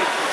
life.